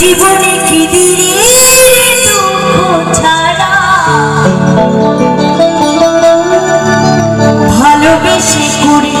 জীবনে কি দিলে দুঃখ ছাড়া ভালোবেসে করতে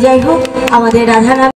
যাই হোক আমাদের রাধারাম